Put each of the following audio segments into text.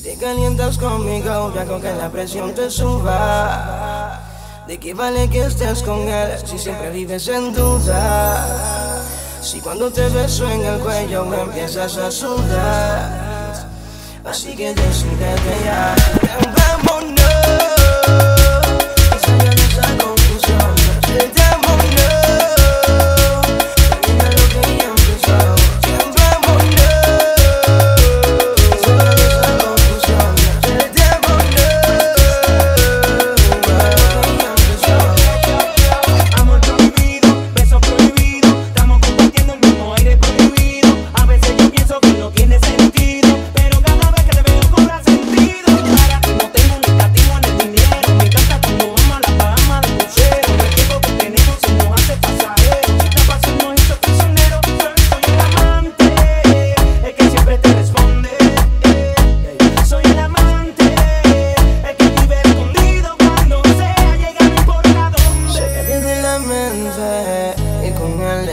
calientas conmigo, ya con que la presión te suba. ¿De qué vale que estés con él si siempre vives en duda? Si cuando te beso en el cuello me empiezas a sudar. Así que decidete ya. Vámonos.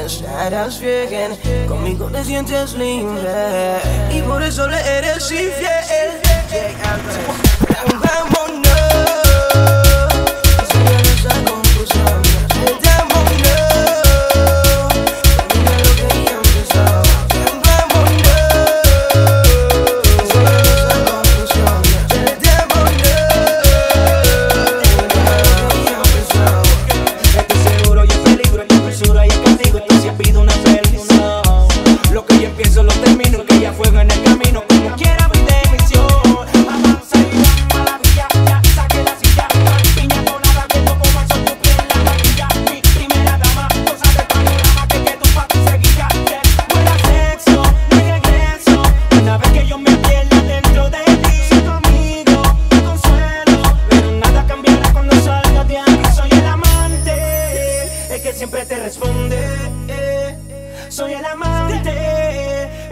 Estarás bien Conmigo te sientes libre. Y por eso le eres infiel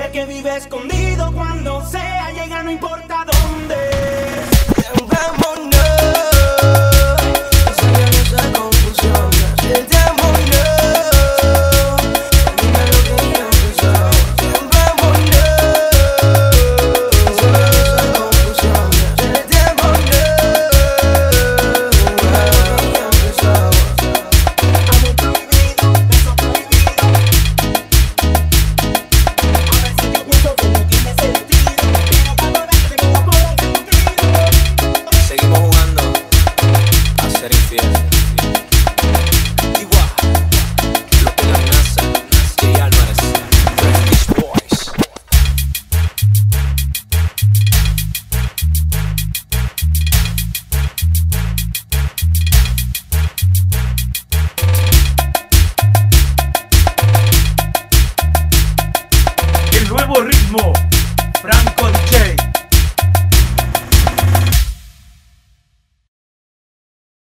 El que vive escondido cuando sea llega, no importa dónde.